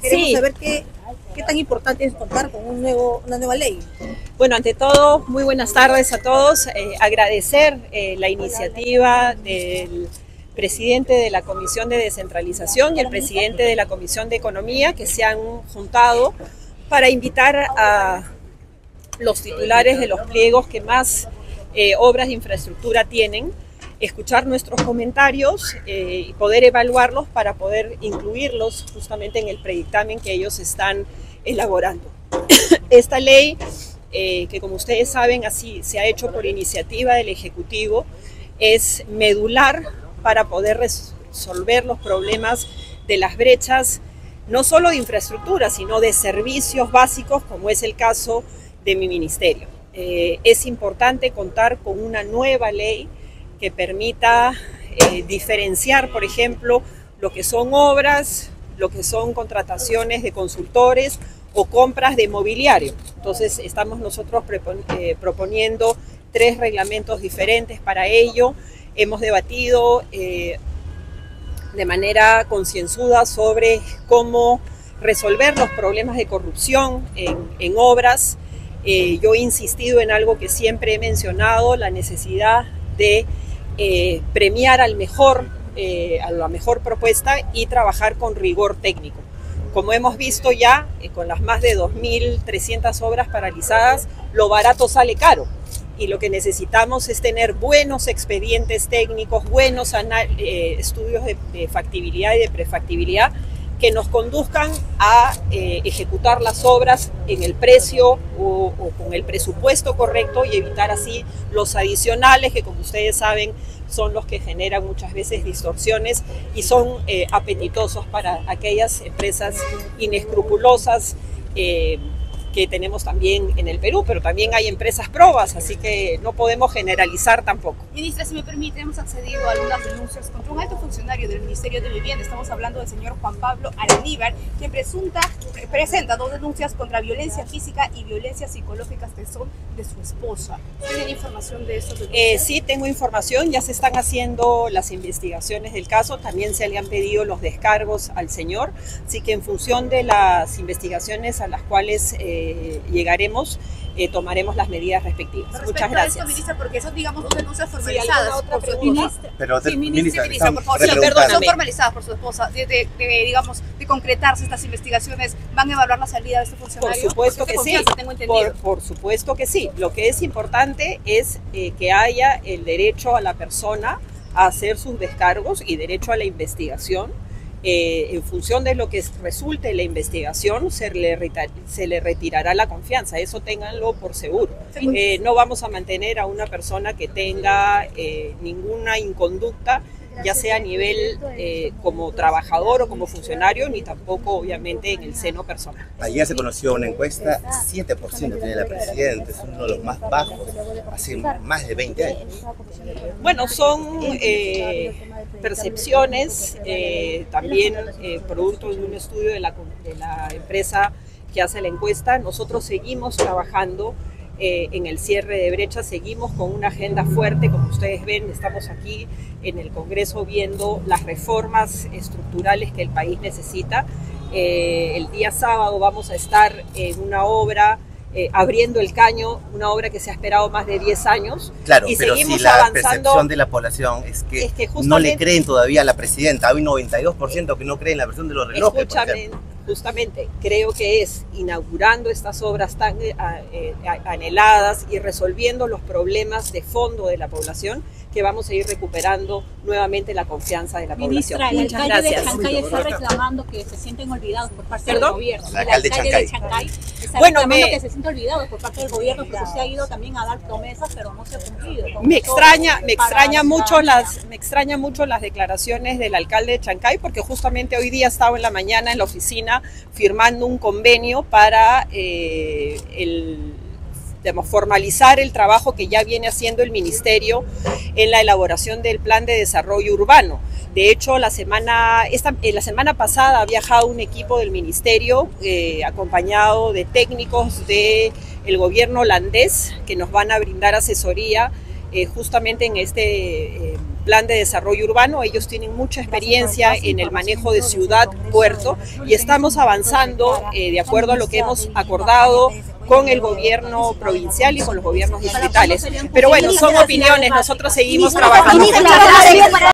Queremos Sí. saber qué, qué tan importante es contar con un nuevo, una nueva ley. Bueno, ante todo, muy buenas tardes a todos. Eh, agradecer eh, la iniciativa del presidente de la Comisión de Descentralización y el presidente de la Comisión de Economía que se han juntado para invitar a los titulares de los pliegos que más eh, obras de infraestructura tienen, escuchar nuestros comentarios eh, y poder evaluarlos para poder incluirlos justamente en el predictamen que ellos están elaborando. Esta ley, eh, que como ustedes saben, así se ha hecho por iniciativa del Ejecutivo, es medular para poder resolver los problemas de las brechas, no solo de infraestructura, sino de servicios básicos, como es el caso de mi ministerio. Eh, es importante contar con una nueva ley que permita eh, diferenciar, por ejemplo, lo que son obras, lo que son contrataciones de consultores o compras de mobiliario. Entonces, estamos nosotros eh, proponiendo tres reglamentos diferentes para ello. Hemos debatido eh, de manera concienzuda sobre cómo resolver los problemas de corrupción en, en obras. Yo he insistido en algo que siempre he mencionado, la necesidad de eh, premiar al mejor, eh, a la mejor propuesta y trabajar con rigor técnico. Como hemos visto ya, eh, con las más de 2.300 obras paralizadas, lo barato sale caro. Y lo que necesitamos es tener buenos expedientes técnicos, buenos estudios de, de factibilidad y de prefactibilidad que nos conduzcan a eh, ejecutar las obras en el precio o, con el presupuesto correcto y evitar así los adicionales que como ustedes saben son los que generan muchas veces distorsiones y son eh, apetitosos para aquellas empresas inescrupulosas eh, que tenemos también en el Perú, pero también hay empresas probas, así que no podemos generalizar tampoco. Ministra, si me permite, hemos accedido a algunas denuncias contra un alto funcionario del Ministerio de Vivienda. Estamos hablando del señor Juan Pablo Araníbar, quien presunta, pre- presenta dos denuncias contra violencia física y violencia psicológica que son de su esposa. ¿Tienen información de estos Eh, sí, tengo información, ya se están haciendo las investigaciones del caso, también se le han pedido los descargos al señor, así que en función de las investigaciones a las cuales eh, llegaremos, eh, tomaremos las medidas respectivas. Respecto Muchas a esto, gracias. ministra, porque son, digamos, dos denuncias ¿alguna formalizadas otra por su esposa. Pero, Sí, ministra, ministra, por favor, sí, perdón, son formalizadas por su esposa. De, de- de, digamos, de concretarse estas investigaciones, ¿van a evaluar la salida de este Por funcionario? supuesto que sí. tengo entendido. Por, por supuesto que sí. Lo que es importante es eh, que haya el derecho a la persona a hacer sus descargos y derecho a la investigación. Eh, en función de lo que resulte la investigación, se le, se le retirará la confianza. Eso ténganlo por seguro. Eh, no vamos a mantener a una persona que tenga eh, ninguna inconducta, ya sea a nivel eh, como trabajador o como funcionario, ni tampoco obviamente en el seno personal. Ayer se conoció una encuesta, 7% tiene la presidenta, es uno de los más bajos, hace más de 20 años. Bueno, son eh, percepciones, eh, también eh, producto de un estudio de la, de la empresa que hace la encuesta. Nosotros seguimos trabajando eh, en el cierre de brechas, seguimos con una agenda fuerte, como ustedes ven, estamos aquí en el Congreso viendo las reformas estructurales que el país necesita. Eh, el día sábado vamos a estar en una obra eh, abriendo el caño, una obra que se ha esperado más de 10 años. Claro, y pero seguimos si la avanzando. percepción de la población es que, Es que no le creen todavía a la presidenta, hay un 92% que no creen en la versión de los relojes. Escúchame. Justamente, creo que es inaugurando estas obras tan eh, eh, anheladas y resolviendo los problemas de fondo de la población que vamos a ir recuperando nuevamente la confianza de la Ministra, población. el Muchas alcalde de gracias. Chancay está reclamando que se sienten olvidados por parte ¿Perdón? del gobierno. El alcalde de de Chancay está Bueno, reclamando me- que se siente olvidado por parte del gobierno porque se ha ido también a dar promesas, pero no se ha cumplido. Me todo extraña, me extraña mucho las, me extraña mucho las declaraciones del alcalde de Chancay, porque justamente hoy día estaba en la mañana en la oficina firmando un convenio para eh, el digamos, formalizar el trabajo que ya viene haciendo el ministerio en la elaboración del plan de desarrollo urbano. De hecho, la semana, esta, eh, la semana pasada ha viajado un equipo del ministerio eh, acompañado de técnicos del el gobierno holandés que nos van a brindar asesoría justamente en este plan de desarrollo urbano. Ellos tienen mucha experiencia en el manejo de ciudad-puerto y estamos avanzando eh, de acuerdo a lo que hemos acordado con el gobierno provincial y con los gobiernos distritales. Pero bueno, son opiniones, nosotros seguimos trabajando.